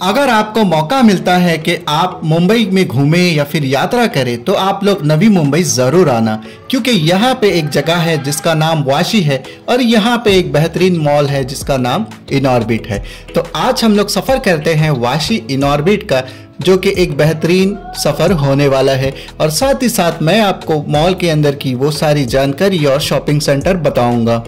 अगर आपको मौका मिलता है कि आप मुंबई में घूमें या फिर यात्रा करें तो आप लोग नवी मुंबई ज़रूर आना, क्योंकि यहाँ पे एक जगह है जिसका नाम वाशी है और यहाँ पे एक बेहतरीन मॉल है जिसका नाम इनऑर्बिट है। तो आज हम लोग सफ़र करते हैं वाशी इनऑर्बिट का जो कि एक बेहतरीन सफ़र होने वाला है। और साथ ही साथ मैं आपको मॉल के अंदर की वो सारी जानकारी और शॉपिंग सेंटर बताऊँगा।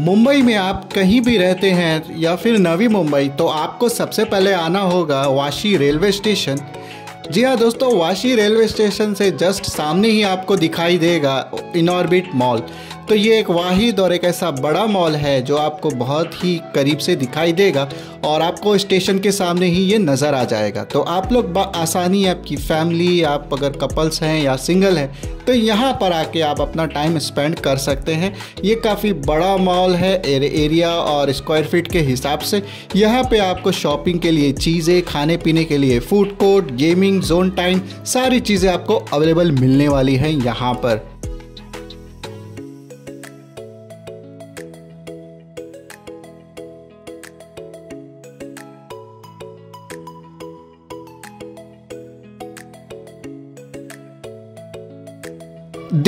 मुंबई में आप कहीं भी रहते हैं या फिर नवी मुंबई तो आपको सबसे पहले आना होगा वाशी रेलवे स्टेशन। जी हाँ दोस्तों, वाशी रेलवे स्टेशन से जस्ट सामने ही आपको दिखाई देगा इनऑर्बिट मॉल। तो ये एक वाहिद और एक ऐसा बड़ा मॉल है जो आपको बहुत ही करीब से दिखाई देगा और आपको स्टेशन के सामने ही ये नज़र आ जाएगा। तो आप लोग आसानी आपकी फैमिली आप अगर कपल्स हैं या सिंगल हैं तो यहाँ पर आके आप अपना टाइम स्पेंड कर सकते हैं। ये काफ़ी बड़ा मॉल है एर, एरिया और स्क्वायर फीट के हिसाब से। यहाँ पे आपको शॉपिंग के लिए चीज़ें खाने पीने के लिए food court gaming zone time सारी चीज़ें आपको अवेलेबल मिलने वाली हैं यहाँ पर।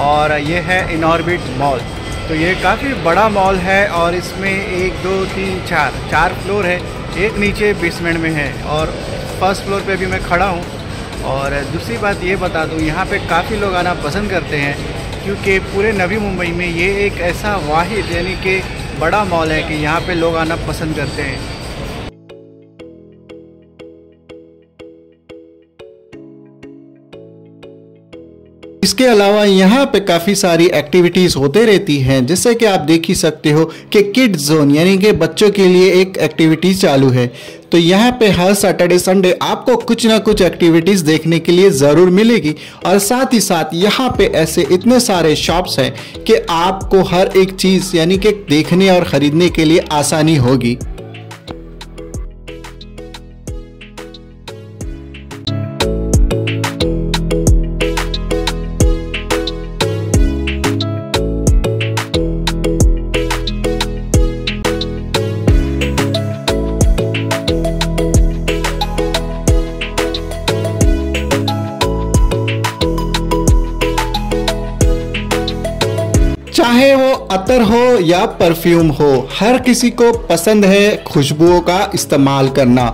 और ये है इनऑर्बिट मॉल। तो ये काफ़ी बड़ा मॉल है और इसमें एक, दो, तीन, चार चार फ्लोर है। एक नीचे बेसमेंट में है और फ़र्स्ट फ्लोर पे भी मैं खड़ा हूँ। और दूसरी बात ये बता दूँ, यहाँ पे काफ़ी लोग आना पसंद करते हैं क्योंकि पूरे नवी मुंबई में ये एक ऐसा वाहिद यानी कि बड़ा मॉल है कि यहाँ पे लोग आना पसंद करते हैं। इसके अलावा यहाँ पे काफ़ी सारी एक्टिविटीज़ होते रहती हैं जैसे कि आप देख ही सकते हो कि किड जोन यानी कि बच्चों के लिए एक एक्टिविटीज़ चालू है। तो यहाँ पे हर सैटरडे संडे आपको कुछ ना कुछ एक्टिविटीज़ देखने के लिए ज़रूर मिलेगी। और साथ ही साथ यहाँ पे ऐसे इतने सारे शॉप्स हैं कि आपको हर एक चीज़, यानी कि देखने और ख़रीदने के लिए आसानी होगी। या परफ्यूम हो, हर किसी को पसंद है खुशबुओं का इस्तेमाल करना।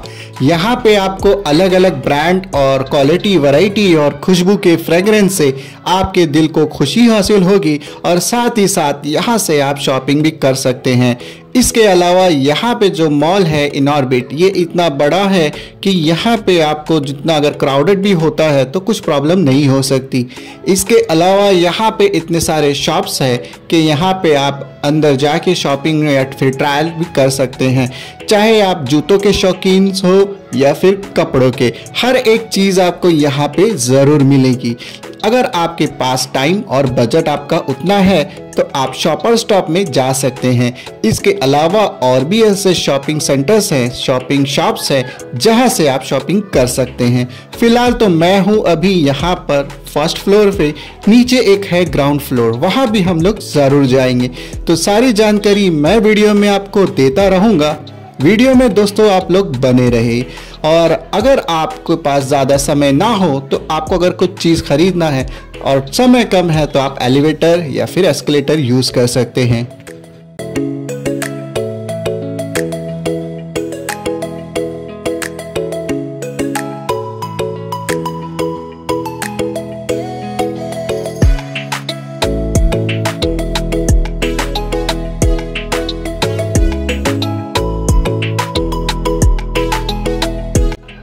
यहाँ पे आपको अलग अलग ब्रांड और क्वालिटी, वैरायटी और खुशबू के फ्रेगरेंस से आपके दिल को खुशी हासिल होगी और साथ ही साथ यहाँ से आप शॉपिंग भी कर सकते हैं। इसके अलावा यहाँ पे जो मॉल है इनऑर्बिट, ये इतना बड़ा है कि यहाँ पे आपको जितना अगर क्राउडेड भी होता है तो कुछ प्रॉब्लम नहीं हो सकती। इसके अलावा यहाँ पे इतने सारे शॉप्स हैं कि यहाँ पे आप अंदर जाके शॉपिंग या फिर ट्रायल भी कर सकते हैं। चाहे आप जूतों के शौकीन हो या फिर कपड़ों के, हर एक चीज़ आपको यहाँ पे ज़रूर मिलेगी। अगर आपके पास टाइम और बजट आपका उतना है तो आप शॉपर स्टॉप में जा सकते हैं। इसके अलावा और भी ऐसे शॉपिंग सेंटर्स हैं शॉपिंग शॉप्स हैं, जहाँ से आप शॉपिंग कर सकते हैं। फ़िलहाल तो मैं हूँ अभी यहाँ पर फ़र्स्ट फ्लोर पे, नीचे एक है ग्राउंड फ्लोर वहाँ भी हम लोग ज़रूर जाएँगे। तो सारी जानकारी मैं वीडियो में आपको देता रहूँगा। वीडियो में दोस्तों आप लोग बने रहे। और अगर आपके पास ज़्यादा समय ना हो तो आपको अगर कुछ चीज़ खरीदना है और समय कम है तो आप एलिवेटर या फिर एस्केलेटर यूज़ कर सकते हैं।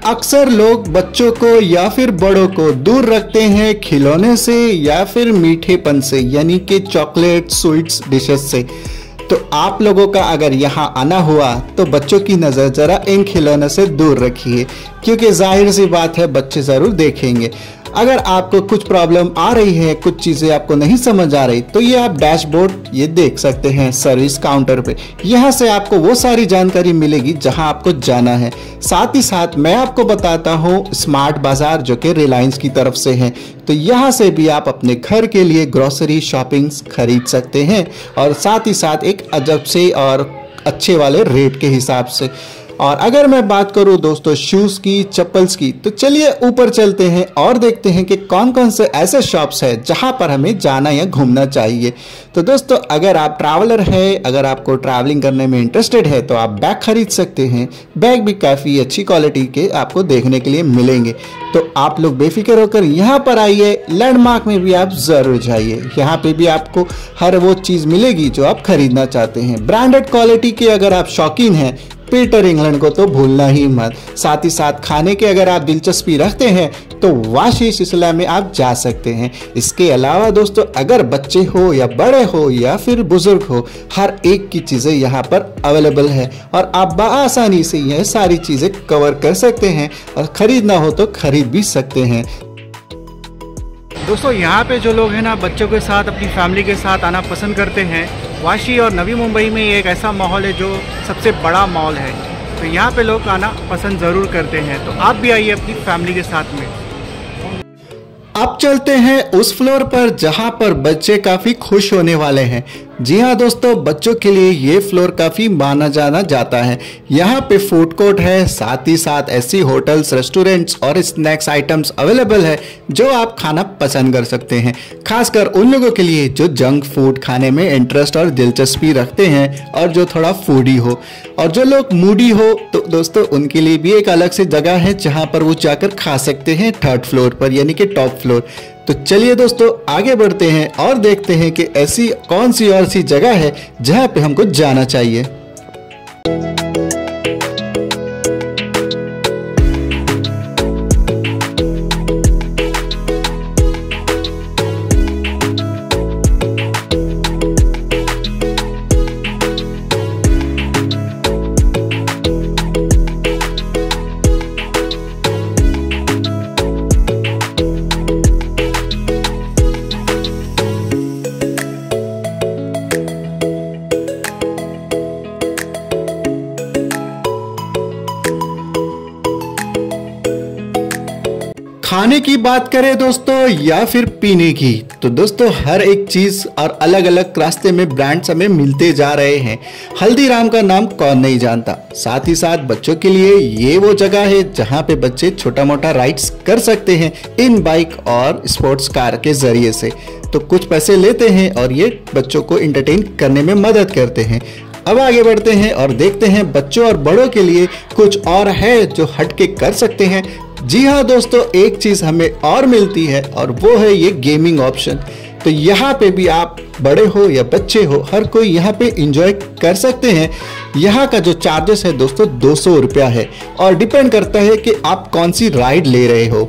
अक्सर लोग बच्चों को या फिर बड़ों को दूर रखते हैं खिलौने से या फिर मीठेपन से, यानी कि चॉकलेट स्वीट्स डिशेस से। तो आप लोगों का अगर यहाँ आना हुआ तो बच्चों की नज़र ज़रा इन खिलौनों से दूर रखिए, क्योंकि ज़ाहिर सी बात है बच्चे ज़रूर देखेंगे। अगर आपको कुछ प्रॉब्लम आ रही है, कुछ चीज़ें आपको नहीं समझ आ रही तो ये आप डैशबोर्ड ये देख सकते हैं सर्विस काउंटर पे। यहाँ से आपको वो सारी जानकारी मिलेगी जहाँ आपको जाना है। साथ ही साथ मैं आपको बताता हूँ स्मार्ट बाज़ार जो कि रिलायंस की तरफ़ से है। तो यहाँ से भी आप अपने घर के लिए ग्रोसरी शॉपिंग खरीद सकते हैं और साथ ही साथ एक अजब से और अच्छे वाले रेट के हिसाब से। और अगर मैं बात करूँ दोस्तों शूज़ की, चप्पल्स की तो चलिए ऊपर चलते हैं और देखते हैं कि कौन कौन से ऐसे शॉप्स हैं जहाँ पर हमें जाना या घूमना चाहिए। तो दोस्तों, अगर आप ट्रैवलर है, अगर आपको ट्रैवलिंग करने में इंटरेस्टेड है तो आप बैग खरीद सकते हैं। बैग भी काफ़ी अच्छी क्वालिटी के आपको देखने के लिए मिलेंगे। तो आप लोग बेफिक्र होकर यहाँ पर आइए। लैंडमार्क में भी आप ज़रूर जाइए। यहाँ पे भी आपको हर वो चीज़ मिलेगी जो आप खरीदना चाहते हैं। ब्रांडेड क्वालिटी के अगर आप शौकीन हैं पीटर इंग्लैंड को तो भूलना ही मत साथ ही साथ खाने के अगर आप दिलचस्पी रखते हैं तो वाशी सिलसिला में आप जा सकते हैं। इसके अलावा दोस्तों, अगर बच्चे हो या बड़े हो या फिर बुज़ुर्ग हो, हर एक की चीज़ें यहाँ पर अवेलेबल है और आप बसानी से यह सारी चीज़ें कवर कर सकते हैं और ख़रीदना हो तो खरीद भी सकते हैं। दोस्तों, यहाँ पे जो लोग हैं ना, बच्चों के साथ, अपनी फैमिली के साथ आना पसंद करते हैं। वाशी और नवी मुंबई में एक ऐसा माहौल है जो सबसे बड़ा मॉल है। तो यहाँ पे लोग आना पसंद ज़रूर करते हैं। तो आप भी आइए अपनी फैमिली के साथ में। अब चलते हैं उस फ्लोर पर जहाँ पर बच्चे काफ़ी खुश होने वाले हैं। जी हाँ दोस्तों, बच्चों के लिए ये फ्लोर काफ़ी माना जाना जाता है। यहाँ पे फ़ूड कोर्ट है, साथ ही साथ ऐसी होटल्स रेस्टोरेंट्स और स्नैक्स आइटम्स अवेलेबल है, जो आप खाना पसंद कर सकते हैं। खासकर उन लोगों के लिए जो जंक फ़ूड खाने में इंटरेस्ट और दिलचस्पी रखते हैं और जो थोड़ा फूडी हो। और जो लोग मूडी हो तो दोस्तों उनके लिए भी एक अलग से जगह है, जहाँ पर वो जाकर खा सकते हैं थर्ड फ्लोर पर, यानी कि टॉप फ्लोर तो चलिए दोस्तों, आगे बढ़ते हैं और देखते हैं कि ऐसी कौन सी और सी जगह है जहाँ पे हमको जाना चाहिए। खाने की बात करें दोस्तों या फिर पीने की तो दोस्तों हर एक चीज़ और अलग अलग रास्ते में ब्रांड्स हमें मिलते जा रहे हैं। हल्दीराम का नाम कौन नहीं जानता। साथ ही साथ बच्चों के लिए ये वो जगह है जहाँ पे बच्चे छोटा मोटा राइड्स कर सकते हैं इन बाइक और स्पोर्ट्स कार के ज़रिए से। तो कुछ पैसे लेते हैं और ये बच्चों को इंटरटेन करने में मदद करते हैं। अब आगे बढ़ते हैं और देखते हैं बच्चों और बड़ों के लिए कुछ और है जो हटके कर सकते हैं। जी हाँ दोस्तों, एक चीज़ हमें और मिलती है और वो है ये गेमिंग ऑप्शन तो यहाँ पे भी आप बड़े हो या बच्चे हो, हर कोई यहाँ पे इंजॉय कर सकते हैं। यहाँ का जो चार्जेस है दोस्तों, दो सौ रुपया है। और डिपेंड करता है कि आप कौन सी राइड ले रहे हो।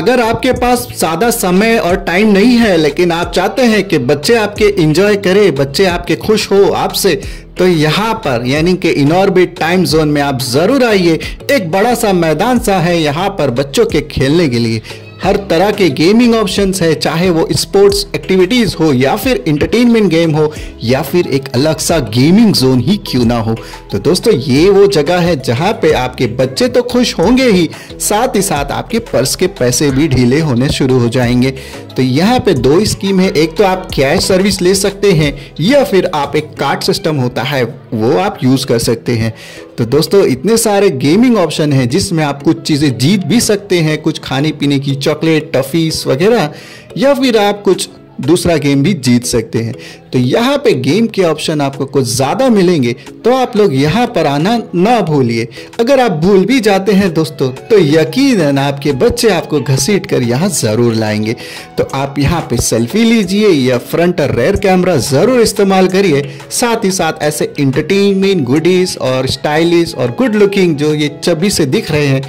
अगर आपके पास ज़्यादा समय और टाइम नहीं है, लेकिन आप चाहते हैं कि बच्चे आपके इंजॉय करें, बच्चे आपके खुश हो आपसे तो यहाँ पर, यानी कि इनऑर्बिट टाइम जोन में आप ज़रूर आइए। एक बड़ा सा मैदान सा है यहाँ पर बच्चों के खेलने के लिए। हर तरह के गेमिंग ऑप्शंस है, चाहे वो स्पोर्ट्स एक्टिविटीज़ हो या फिर इंटरटेनमेंट गेम हो, या फिर एक अलग सा गेमिंग जोन ही क्यों ना हो। तो दोस्तों, ये वो जगह है जहाँ पे आपके बच्चे तो खुश होंगे ही, साथ ही साथ आपके पर्स के पैसे भी ढीले होने शुरू हो जाएँगे। तो यहाँ पे दो स्कीम है, एक तो आप कैश सर्विस ले सकते हैं, या फिर आप एक कार्ड सिस्टम होता है वो आप यूज़ कर सकते हैं। तो दोस्तों, इतने सारे गेमिंग ऑप्शन हैं जिसमें आप कुछ चीज़ें जीत भी सकते हैं। कुछ खाने पीने की चॉकलेट टफीस वगैरह, या फिर आप कुछ दूसरा गेम भी जीत सकते हैं। तो यहाँ पे गेम के ऑप्शन आपको कुछ ज़्यादा मिलेंगे तो आप लोग यहाँ पर आना ना भूलिए। अगर आप भूल भी जाते हैं दोस्तों तो यकीन आपके बच्चे आपको घसीट कर यहाँ ज़रूर लाएँगे। तो आप यहाँ पे सेल्फी लीजिए या फ्रंट और रेयर कैमरा ज़रूर इस्तेमाल करिए। साथ ही साथ ऐसे इंटरटेनमेंट गुडीज और स्टाइलिश और गुड लुकिंग जो ये चबी से दिख रहे हैं,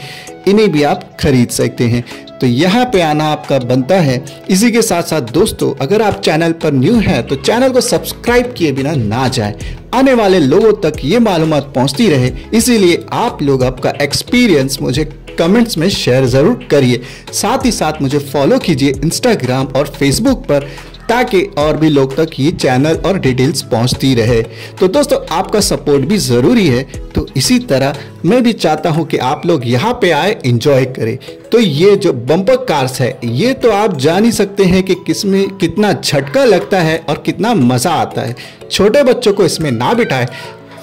इन्हें भी आप खरीद सकते हैं। तो यहाँ पे आना आपका बनता है। इसी के साथ साथ दोस्तों, अगर आप चैनल पर न्यू हैं तो चैनल को सब्सक्राइब किए बिना ना जाए। आने वाले लोगों तक ये मालूम पहुँचती रहे। इसीलिए आप लोग आपका एक्सपीरियंस मुझे कमेंट्स में शेयर ज़रूर करिए। साथ ही साथ मुझे फॉलो कीजिए इंस्टाग्राम और फेसबुक पर। ताकि और भी लोग तक ये चैनल और डिटेल्स पहुँचती रहे। तो दोस्तों, आपका सपोर्ट भी ज़रूरी है। तो इसी तरह मैं भी चाहता हूँ कि आप लोग यहाँ पे आए इंजॉय करें। तो ये जो बम्पर कार्स है, ये तो आप जान ही सकते हैं कि किसमें कितना झटका लगता है और कितना मज़ा आता है। छोटे बच्चों को इसमें ना बिठाए।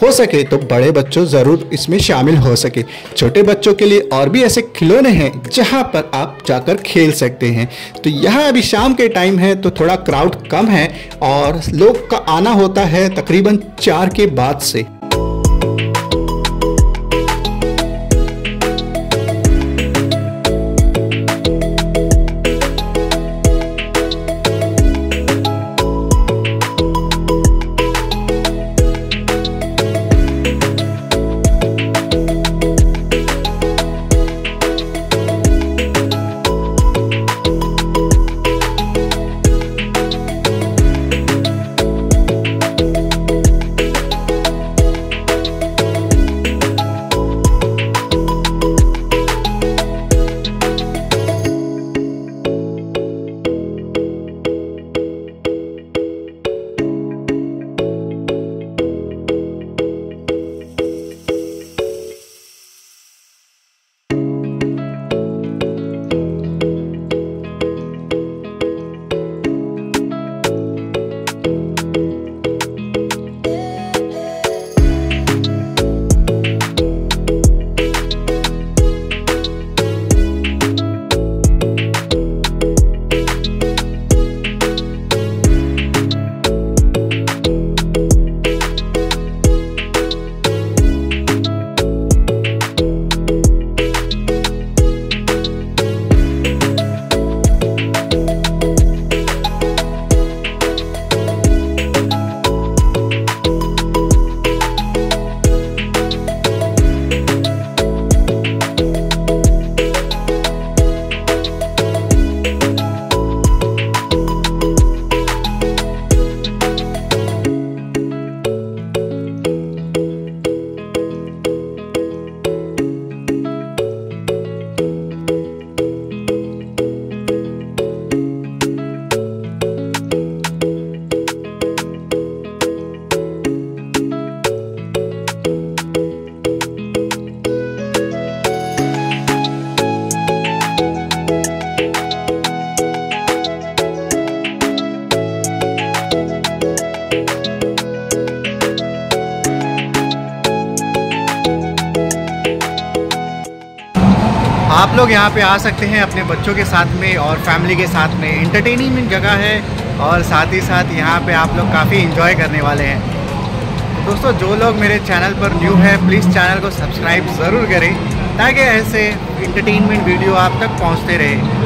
हो सके तो बड़े बच्चों ज़रूर इसमें शामिल हो सके। छोटे बच्चों के लिए और भी ऐसे खिलौने हैं जहाँ पर आप जाकर खेल सकते हैं। तो यहाँ अभी शाम के टाइम है तो थोड़ा क्राउड कम है और लोग का आना होता है तकरीबन चार के बाद से। आप लोग यहाँ पे आ सकते हैं अपने बच्चों के साथ में और फैमिली के साथ में। इंटरटेनिंग जगह है और साथ ही साथ यहाँ पे आप लोग काफ़ी इन्जॉय करने वाले हैं। तो दोस्तों, जो लोग मेरे चैनल पर न्यू है प्लीज़ चैनल को सब्सक्राइब ज़रूर करें ताकि ऐसे इंटरटेनमेंट वीडियो आप तक पहुँचते रहे।